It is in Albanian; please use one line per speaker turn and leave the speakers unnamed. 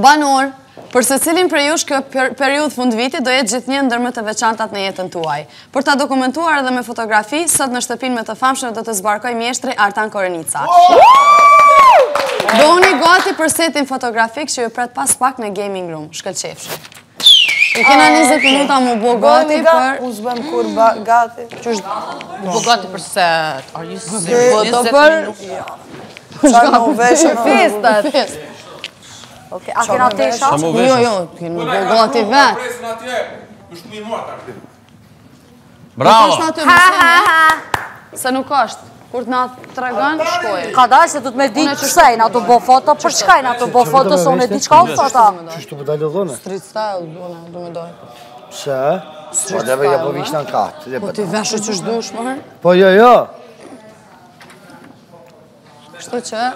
Banor, për se cilin për jush kjo periud fund viti do jetë gjithë një ndërmë të veçantat në jetën tuaj. Për ta dokumentuar edhe me fotografi, sot në shtëpin me të famshën do të zbarkoj mjeshtri Artan Korenica. Do unë i goti për setin fotografik që ju pretë pas pak në gaming room, shkëllqefshë. E kena 20 minuta mu bo goti për...
U zbëm kur ba gati. Qështë bo goti për set? Se bo do për...
Qa në veshë për... Oke, a kena të isha? Jo, jo, kena të isha. Kena të isha. Kena të isha. Bravo!
Ha, ha, ha!
Se nuk është. Kur të nga
të regën, shkoj. Ka daj se du të me di qësej nga të bo foto, për qëkaj nga të bo foto, se unë e di qka
u foto. Qështë të pëdallë dhune? Street
style, dhune, du me dojnë.
Se? Street po, po style, e? Po ti veshë qështë dush, mërë? Po jo, jo.
Qështë që?